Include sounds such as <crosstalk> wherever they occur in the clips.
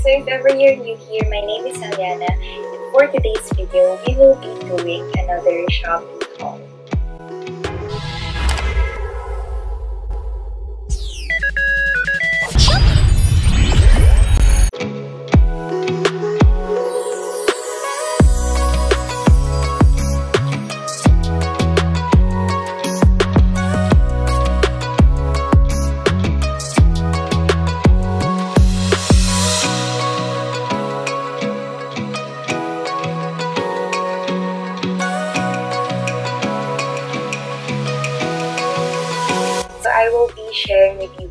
So if ever you're new here, my name is Aliana, and for today's video, we will be doing another shopping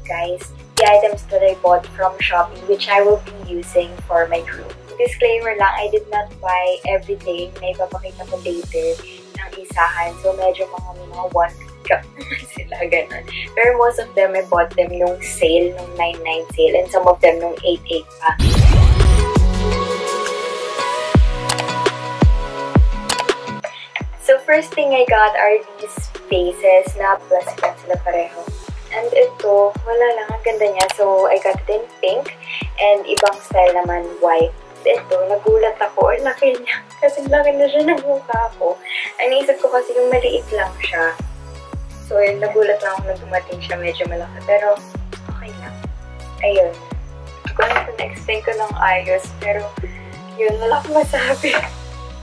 guys the items that I bought from Shopee which I will be using for my room. Disclaimer lang, I did not buy everything na ipapakita ko later ng isahan. So medyo mga mga one cup <laughs> sila, ganun. Pero most of them, I bought them nung sale, nung 9.9 sale, and some of them nung 8.8 pa. So first thing I got are these faces na plus sila pareho. And ito, wala lang, ang ganda niya. So, I got it in pink and ibang style naman white. Ito, nagulat ako. Ang laki niya. <laughs> Kasi laki na siya ng mukha ko. Ang naisip ko kasi yung maliit lang siya. So, yun, nagulat lang ako na dumating siya. Medyo malaki. Pero, okay lang. Ayun. Hindi ko alam kung na-explain ko ng ayos. Pero, yun, wala akong masabi. <laughs>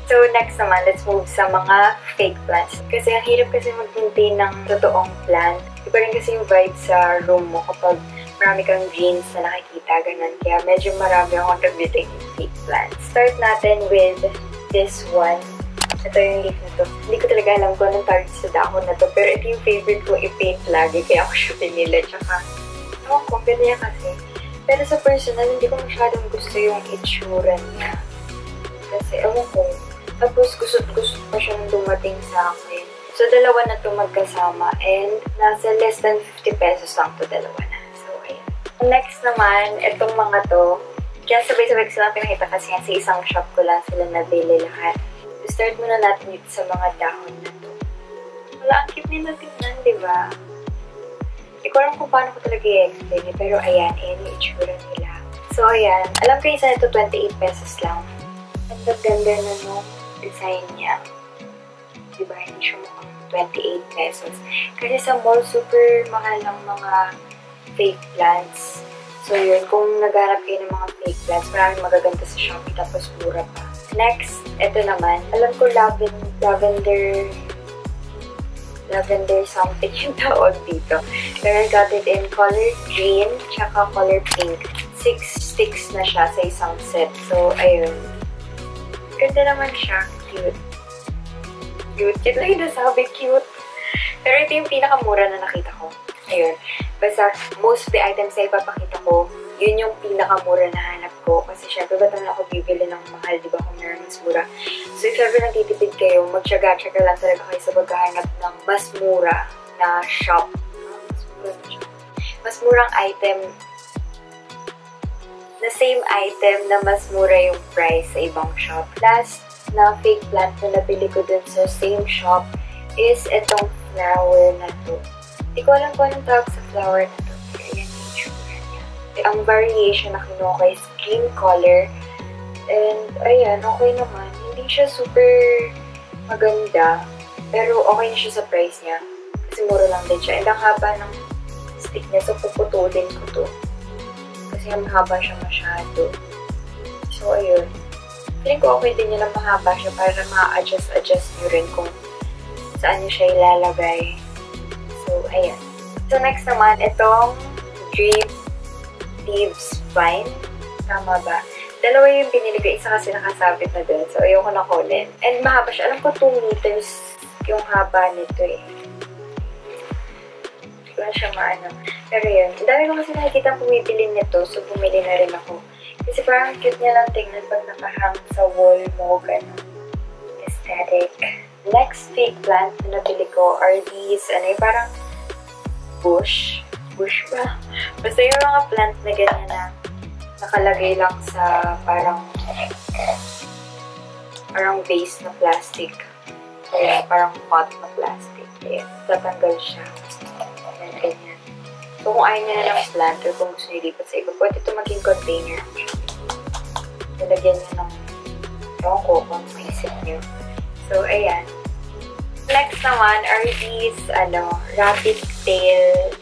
So, next naman, let's move sa mga fake plants. Kasi ang hirap kasi mag-maintain ng totoong plant. Iba rin kasi yung vibe sa room mo kapag marami kang greens na nakikita, ganun. Kaya medyo marami akong nabili ng fake plants. Start natin with this one. Ito yung leaf na to. Hindi ko talaga alam kung anong tawag sa dahon na to. Pero ito yung favorite ko i-paint lagi. Kaya ako siya pinili. Tsaka, ewan ko, niya kasi. Pero sa personal, hindi ko masyadong gusto yung itsura niya. Kasi, ewan ko, tapos, gusot-gusot pa siya nung dumating sa akin. So, dalawa na ito magkasama. And, nasa less than 50 pesos lang ito dalawa na. So, ayan. Next naman, itong mga to. Kaya sabay-sabay ko silang pinakita kasi sa isang shop ko lang sila nabili lahat. Start muna natin dito sa mga dahon na to. Wala, ang cute nila tingnan, di ba? Hindi ko alam kung paano ko talaga i-explain eh, pero ayan, ayan yung itsura nila. So, ayan. Alam ko isa nito 28 pesos lang. Ang ganda na nung design niya. Diba, hindi siya mukhang 28 pesos. Kasi sa mall, super mahal ng mga fake plants. So yun, kung naghanap kayo ng mga fake plants, maraming magaganda sa Shopee, tapos mura pa. Next, ito naman. Alam ko laven, lavender lavender something <laughs> yung tawag dito. Pero I got it in color green, tsaka color pink. Six sticks na siya sa isang set. So, ayun. Ganda naman siya. Cute. Cute. Cute lang yung nasabi. Cute. Pero ito yung pinakamura na nakita ko. Ayun. Basta, most of the items na ipapakita ko, yun yung pinakamura na hanap ko. Kasi syempre, ba't naman ako bibili ng mahal, di ba, kung meron mas mura. So, if ever nagtitipid kayo, magtsaga-tsaga lang talaga kayo sa paghahanap ng mas mura na shop. Mas mura na shop. Mas murang item na same item na mas mura yung price sa ibang shop. Last na fake plant na nabili ko dun sa same shop is itong flower na to. Hindi ko alam kung anong tawag sa flower na to. Pero yan yung itsura niya. Ang variation na kinuha is cream color. And ayan, okay naman. Hindi siya super maganda. Pero okay na siya sa price niya. Kasi mura lang din siya. And ang haba ng stick niya. So puputulin ko to kasi mahaba siya masyado. So, ayun. Feeling ko okay din yun na mahaba siya para ma-adjust-adjust nyo rin kung saan nyo siya ilalagay. So, ayan. So, next naman, itong Drip Leaves Vine. Tama ba? Dalawa yung binili ko. Isa kasi nakasabit na dun. So, ayoko na kunin. And mahaba siya. Alam ko 2 meters yung haba nito eh ko na siya maano. Pero yun, ang dami ko kasi nakikita pumipili nito, so bumili na rin ako. Kasi parang cute niya lang tingnan pag nakahang sa wall mo, ganun. Aesthetic. Next fake plant na nabili ko are these, ano yung parang bush. Bush ba? <laughs> Basta yung mga plant na ganyan na nakalagay lang sa parang parang base na plastic. Kaya parang pot na plastic. Ayan, tatanggal siya. Ayan, ganyan. So, kung ayaw niya na ng plant or kung gusto niyo lipat sa iba, pwede ito maging container. Nalagyan niyo ng ewan ko kung niyo. So, ayan. Next naman are these, ano, rabbit tail,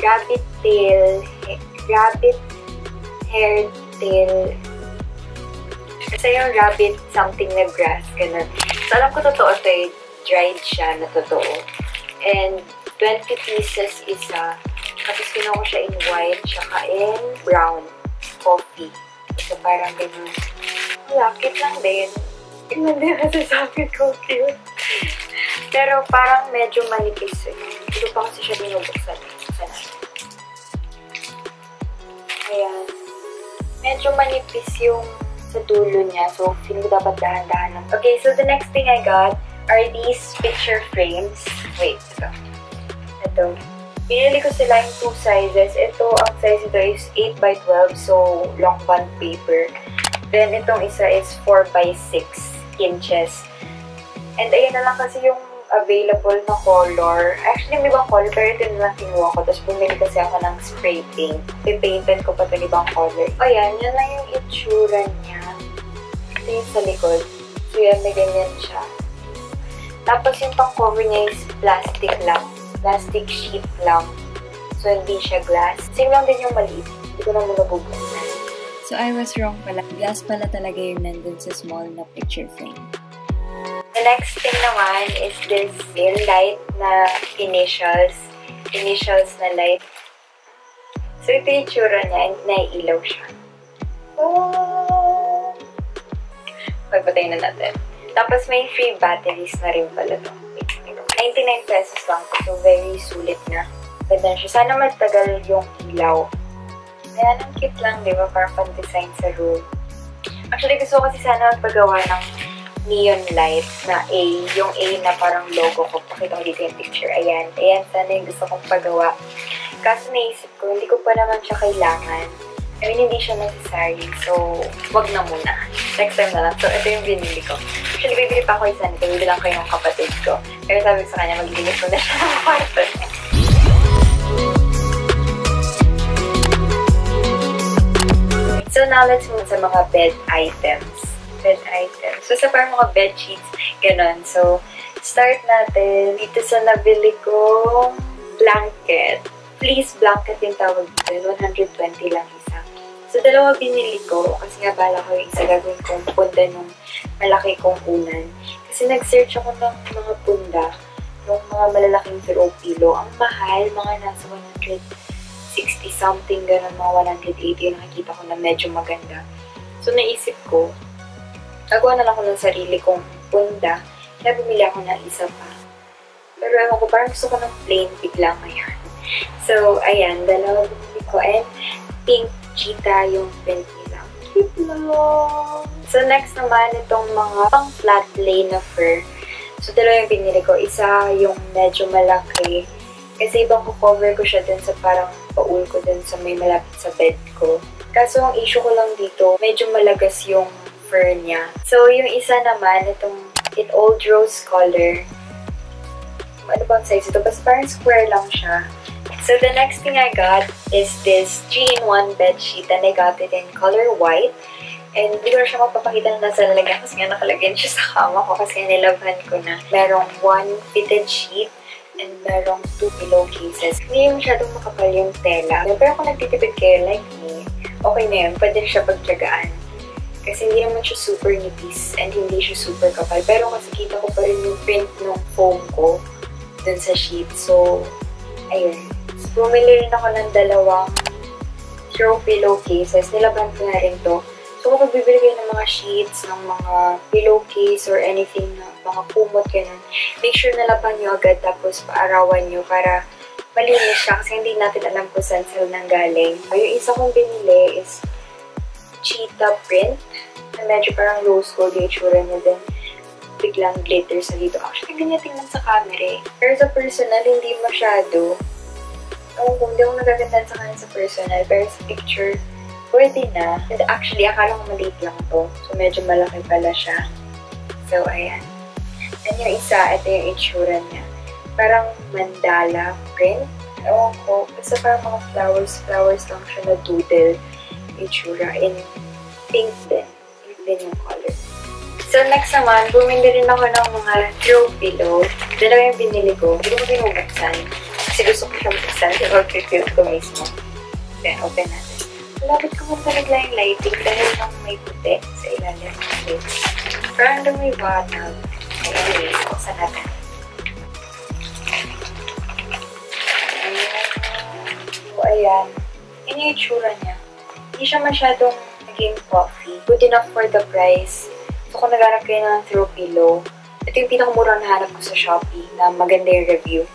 rabbit tail, rabbit hair tail, kasi yung rabbit something na grass, ganun. So, alam ko totoo ito eh, dried siya na totoo. And 20 pieces isa. Tapos kinuha ko siya in white, tsaka in brown coffee. So, parang ganun. Cute lang din. Din masasabi ko, cute. Pero parang medyo manipis eh. Hindi pa kasi siya binubuksan. Ayan. Medyo manipis yung sa dulo niya. So, feeling ko dapat dahan-dahan lang. Okay, so the next thing I got are these picture frames. Wait, ito. Ito. Pinili ko sila in two sizes. Ito, ang size ito is 8 by 12 so long bond paper. Then, itong isa is 4 by 6 inches. And ayan na lang kasi yung available na color. Actually, may ibang color, pero ito na lang kinuha ko. Tapos bumili kasi ako ng spray paint. Pipainted ko pa ito ibang color. Ayan, yan lang yung itsura niya. Ito yung sa likod. So, yan, may ganyan siya. Tapos, yung pang-cover niya is plastic lang. Plastic sheet lang. So, hindi siya glass. Same lang din yung maliit. Hindi ko na muna bubuksan. So, I was wrong pala. Glass pala talaga yung nandun sa small na picture frame. The next thing naman is this yung light na initials. Initials na light. So, ito yung tsura niya. Naiilaw siya. Oh! Pagpatayin na natin. Tapos, may free batteries na rin pala to. 99 pesos lang. So, very sulit na. Ganda siya. Sana matagal yung ilaw. Ayan, ang cute lang, di ba? Parang pan-design sa room. Actually, gusto ko kasi sana magpagawa ng neon light na A. Yung A na parang logo ko. Pakita ko dito yung picture. Ayan. Ayan, sana yung gusto kong pagawa. Kaso naisip ko, hindi ko pa naman siya kailangan. I mean, hindi siya necessary. So, wag na muna. Next time na lang. So, ito yung binili ko. Actually, bibili pa ako isa nito. Bibili lang ko yung kapatid ko. Pero sabi ko sa kanya, maglinis mo na siya ng kwarto. So now let's move sa mga bed items. Bed items. So sa parang mga bed sheets, ganun. So start natin dito sa nabili kong blanket. Please blanket yung tawag dito. 120 lang isa. So dalawa binili ko kasi nga bala ko yung isa gagawin kong punda nung malaki kong unan. Kasi nag-search ako ng mga punda yung mga malalaking throw pillow. Ang mahal, mga nasa 100 60 something, ganun, mga 180 yung nakikita ko na medyo maganda. So, naisip ko, nagawa na lang ako ng sarili kong punda, kaya bumili ako ng isa pa. Pero ewan ko, parang gusto ko ng plain bigla ngayon. So, ayan, dalawa bumili ko, and pink cheetah yung print nila. Cute lang! So, next naman, itong mga pang flat lay na fur. So, dalawa yung pinili ko. Isa yung medyo malaki, kasi ibang ko-cover ko siya dun sa parang paul ko dun sa may malapit sa bed ko. Kaso ang issue ko lang dito, medyo malagas yung fur niya. So, yung isa naman, itong it old rose color. Ano bang size ito? Basta parang square lang siya. So, the next thing I got is this 3-in-1 bed sheet and I got it in color white. And hindi ko na siya mapapakita na nasa lalagyan kasi nga nakalagyan siya sa kama ko kasi nilabhan ko na. Merong one fitted sheet and merong two pillowcases. Hindi yung masyadong makapal yung tela. Pero kung nagtitipid kayo like me, okay na yun. Pwede siya pagtsagaan. Kasi hindi naman siya super nipis and hindi siya super kapal. Pero kasi kita ko pa rin yung print ng foam ko dun sa sheet. So, ayun. Bumili rin ako ng dalawang throw pillowcases. Nilaban ko na rin to. So, kapag bibili kayo ng mga sheets, ng mga pillowcase or anything na mga kumot, ganun, make sure na laban nyo agad tapos paarawan nyo para malinis siya kasi hindi natin alam kung saan sila nanggaling. Yung isa kong binili is cheetah print na medyo parang rose gold yung itsura niya din biglang glitter sa dito. Actually, ganyan tingnan sa camera eh. Pero sa personal, hindi masyado. Ewan ko, hindi ako nagagandaan sa kanya sa personal. Pero sa picture, pwede na. And actually, akala ko maliit lang to. So, medyo malaki pala siya. So, ayan. And yung isa, ito yung itsura niya. Parang mandala print. Ewan ko. Basta parang mga flowers, flowers lang siya na doodle itsura. In pink din. Pink din yung color. So, next naman, bumili rin ako ng mga throw pillow. Dalawa yung binili ko. Hindi ko pinubuksan. Kasi gusto ko siyang buksan. So, mag-feel ko mismo. Then, open natin. Malapit ko man talaga yung lighting dahil nang may puti sa ilalim ng light. Random may bottom. Anyway, buksan natin. So, ayan. Yun yung itsura niya. Hindi siya masyadong naging coffee. Good enough for the price. So, kung naghanap kayo ng throw pillow, ito yung pinakamurang nahanap ko sa Shopee na maganda yung review.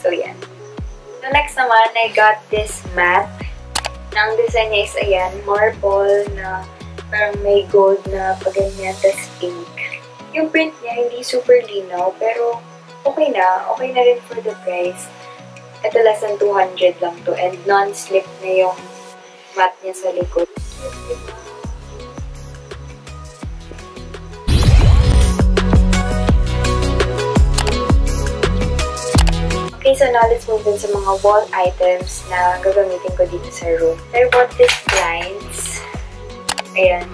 So, yan. So, next naman, I got this mat. Na ang design niya is, ayan, marble na parang may gold na paganyan, tas pink. Yung print niya, hindi super linaw, pero okay na. Okay na rin for the price. Ito less than 200 lang to and non-slip na yung mat niya sa likod. Okay, so now let's move in sa mga wall items na gagamitin ko dito sa room. I bought these blinds. Ayan.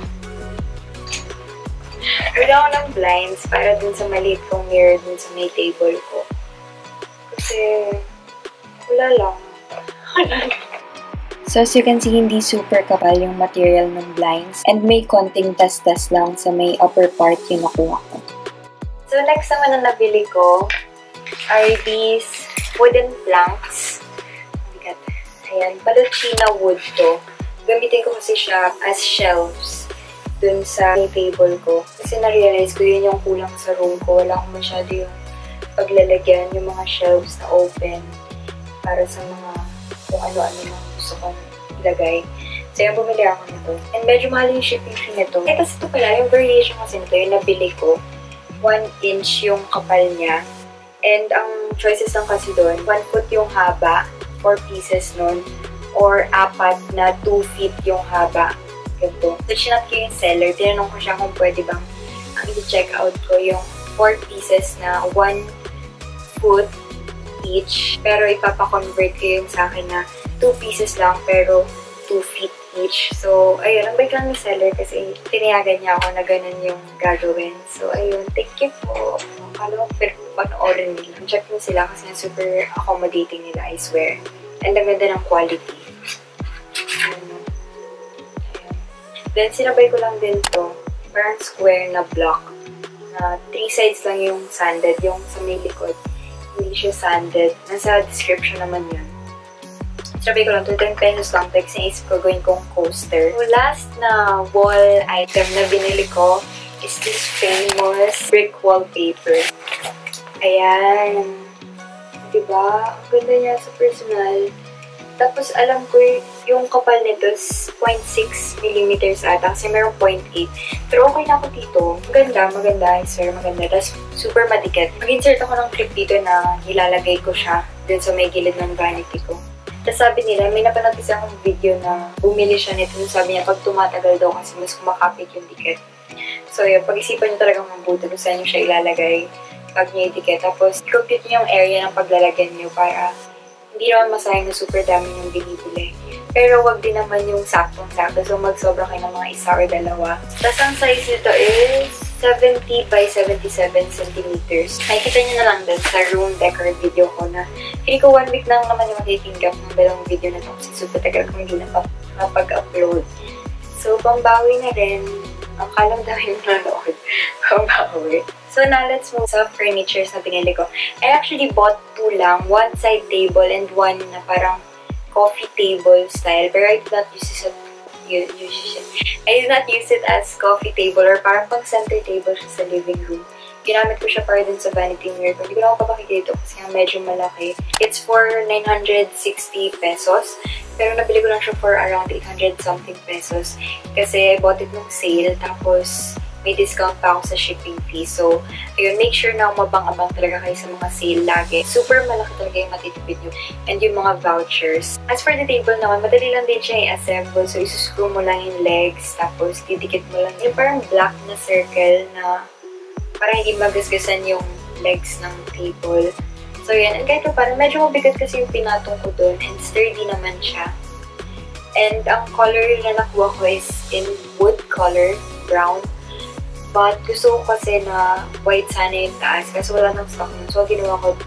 Wala ako ng blinds para dun sa maliit kong mirror dun sa may table ko. Kasi, wala lang. <laughs> So as you can see, hindi super kapal yung material ng blinds and may konting tas-tas lang sa may upper part yung nakuha ko. So, next naman na nabili ko are these wooden planks. Bigat. Ayan, Baluchina wood to. Gamitin ko kasi siya as shelves dun sa table ko. Kasi na-realize ko yun yung kulang sa room ko. Wala akong masyado yung paglalagyan, yung mga shelves na open para sa mga kung ano-ano yung gusto kong ilagay. So, yung bumili ako nito. And medyo mahal yung shipping fee nito. Eh, kasi ito pala, yung variation kasi nito, yung nabili ko, 1 inch yung kapal niya. And ang choices lang kasi doon, 1 foot yung haba, 4 pieces nun, or apat na 2 feet yung haba. Ganito. So, chinat ko yung seller. Tinanong ko siya kung pwede bang ang i-check out ko yung 4 pieces na 1 foot each. Pero ipapa-convert ko yung sa akin na 2 pieces lang pero 2 feet each. So, ayun, ang bait lang ni seller kasi tinayagan niya ako na ganun yung gagawin. So, ayun, thank you po. Akala ko pero panoorin nila. Check mo sila kasi super accommodating nila, I swear. And ang ganda ng quality. Ayun. Then, sinabay ko lang din to. Parang square na block. Na three sides lang yung sanded. Yung sa may likod. Hindi siya sanded. Nasa description naman yun. Sabi ko lang, 210 pesos lang. Kasi naisip ko gawin kong coaster. So, last na wall item na binili ko is this famous brick wallpaper. Ayan. Diba? Ang ganda niya sa personal. Tapos, alam ko yung kapal nito is 0.6 mm ata. Kasi meron 0.8. Pero okay na ako dito. Maganda, maganda. I swear, maganda. Tapos, super madikit. Mag-insert ako ng clip dito na nilalagay ko siya dun sa may gilid ng vanity ko. Tapos sabi nila, may napanood kasi akong video na bumili siya nito. Sabi niya, pag tumatagal daw kasi mas kumakapit yung dikit. So yun, pag-isipan niyo talagang mabuti kung saan niyo siya ilalagay pag niyo dikit. Tapos, compute niyo yung area ng paglalagyan niyo para hindi naman masayang na super dami yung binibili. Pero wag din naman yung saktong-sakto. So, magsobra kayo ng mga isa or dalawa. Tapos, ang size nito is 70 by 77 centimeters. Nakikita niyo na lang din sa room decor video ko na feeling ko one week lang naman yung matitinggap ng dalawang video na to kasi super tagal kung hindi nakapag-upload. So, pambawi na rin. Ang kalang dahil nanonood. <laughs> pambawi. So, now let's move sa furnitures na pinili ko. I actually bought two lang. One side table and one na parang coffee table style. Pero I did not use use it. I did not use it as coffee table or parang pang center table siya sa living room. Ginamit ko siya para dun sa vanity mirror ko. Hindi ko na ako papakita ito kasi nga medyo malaki. It's for 960 pesos. Pero nabili ko lang siya for around 800 something pesos. Kasi I bought it nung sale. Tapos may discount pa ako sa shipping fee. So, ayun, make sure na umabang-abang talaga kayo sa mga sale lagi. Super malaki talaga yung matitipid nyo. And yung mga vouchers. As for the table naman, madali lang din siya i-assemble. So, isuscrew mo lang yung legs. Tapos, didikit mo lang yung parang black na circle na para hindi magasgasan yung legs ng table. So, yan. And kahit pa parang medyo mabigat kasi yung pinatong ko doon. And sturdy naman siya. And ang color na nakuha ko is in wood color, brown. But gusto ko kasi na white sana yung taas kasi wala nang stock nun. So, ginawa ko,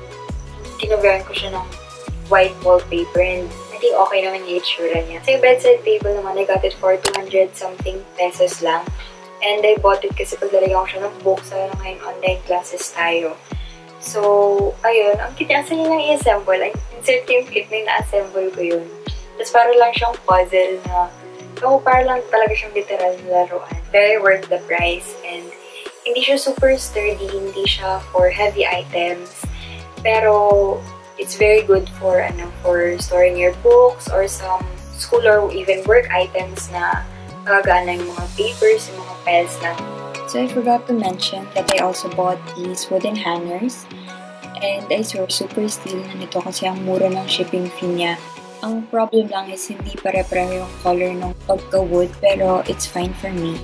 kinoveran ko siya ng white wallpaper and I think okay naman yung itsura niya. So, yung bedside table naman, I got it for 200 something pesos lang. And I bought it kasi paglalagyan ko siya ng books. Sa so, ngayon, online classes tayo. So, ayun. Ang cute. Ang sanya niyang i-assemble. Insert yung clip na na-assemble ko yun. Tapos para lang siyang puzzle na So, para lang talaga siyang literal na laruan. Very worth the price. And hindi siya super sturdy. Hindi siya for heavy items. Pero, it's very good for, ano, for storing your books or some school or even work items na magagana yung mga papers, yung mga pens na. So, I forgot to mention that I also bought these wooden hangers. And I saw super steal na nito kasi ang mura ng shipping fee niya. Ang problem lang is hindi pare-pareho yung color ng pagka-wood pero it's fine for me.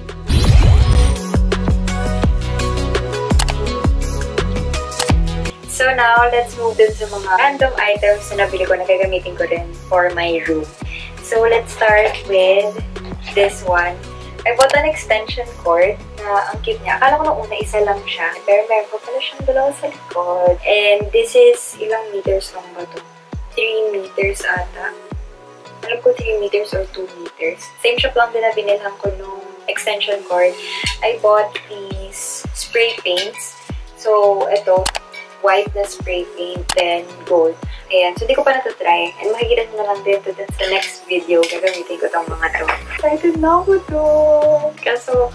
So now, let's move dun sa mga random items na nabili ko na gagamitin ko rin for my room. So let's start with this one. I bought an extension cord na ang cute niya. Akala ko nung una isa lang siya. Pero meron ko pala siyang dalawa sa likod. And this is ilang meters long ba to? 3 meters ata. Alam ko 3 meters or 2 meters. Same shop lang din na binilhan ko nung extension cord. I bought these spray paints. So, ito, white na spray paint, then gold. Ayan. So, hindi ko pa natatry. And makikita nyo na lang din ito sa next video. Gagamitin ko itong mga to. Excited na ako doon! Kaso,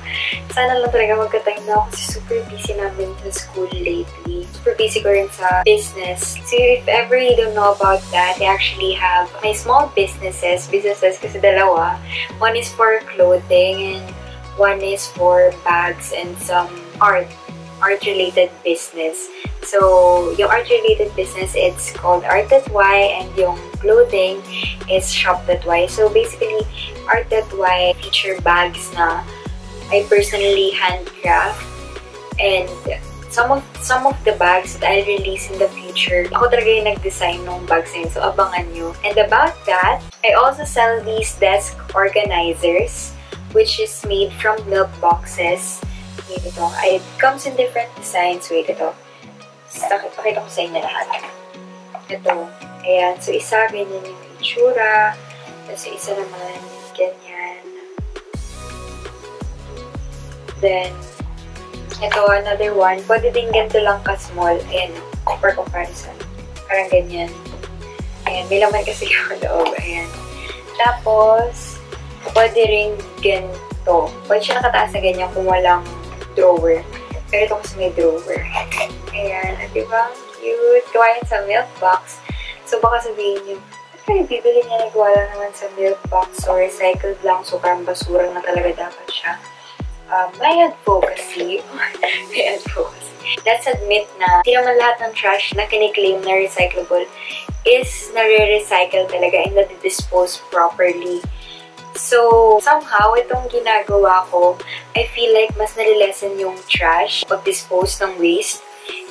sana lang talaga magka-time na ako kasi super busy namin sa school lately. Super busy ko rin sa business. So, if ever you don't know about that, I actually have my small businesses. Businesses kasi dalawa. One is for clothing and one is for bags and some art art-related business. So, yung art-related business, it's called Art.y and yung clothing is Shop.y. So, basically, Art.y feature bags na I personally handcraft and some of some of the bags that I'll release in the future, ako talaga yung nag-design ng bags na yun. So, abangan nyo. And about that, I also sell these desk organizers which is made from milk boxes. Wait, ito. It comes in different designs. Wait, ito. Pakita ko sa inyo lahat. Ito. Ayan. So, isa, ganyan yung itsura. Tapos, isa naman, ganyan. Then, ito, another one. Pwede din ganito lang ka-small. Ayan, for comparison. Parang ganyan. Ayan, may laman kasi <laughs> yung loob. Ayan. Tapos, pwede rin ganito. Pwede siya nakataas na ganyan kung walang drawer. Pero ito kasi may drawer. Ayan. At diba? Cute. Gawa yan sa milk box. So, baka sabihin nyo, kayo bibili niya nagawa lang naman sa milk box or recycled lang so parang basura na talaga dapat siya. Um, may advocacy. <laughs> may advocacy. Let's admit na hindi naman lahat ng trash na kiniklaim na recyclable is nare-recycle talaga and na-dispose properly. So, somehow, itong ginagawa ko, I feel like mas nalilesen yung trash pag-dispose ng waste.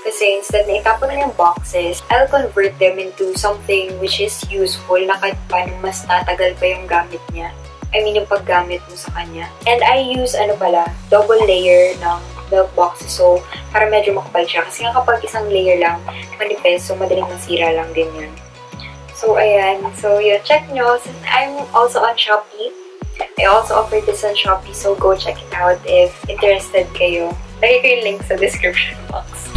Kasi instead na itapon na yung boxes, I'll convert them into something which is useful na kahit paano mas tatagal pa yung gamit niya. I mean, yung paggamit mo sa kanya. And I use, ano pala, double layer ng milk boxes. So, para medyo makapal siya. Kasi nga kapag isang layer lang, manipes, so madaling masira lang din yun. So, ayan. So, yun, check nyo. Since I'm also on Shopee, I also offer this on Shopee, so go check it out if interested kayo. Lagay ko yung link sa description box.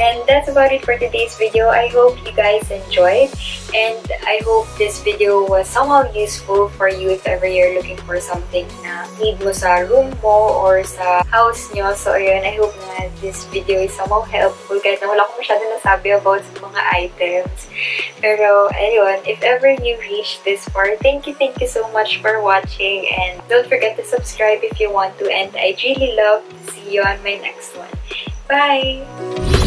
And that's about it for today's video. I hope you guys enjoyed and I hope this video was somehow useful for you if ever you're looking for something na need mo sa room mo or sa house nyo. So ayun, I hope na this video is somehow helpful kahit na wala ko masyado nasabi about sa mga items. Pero ayun, if ever you reach this far, thank you, thank you so much for watching and don't forget to subscribe if you want to and I'd really love to see you on my next one. Bye!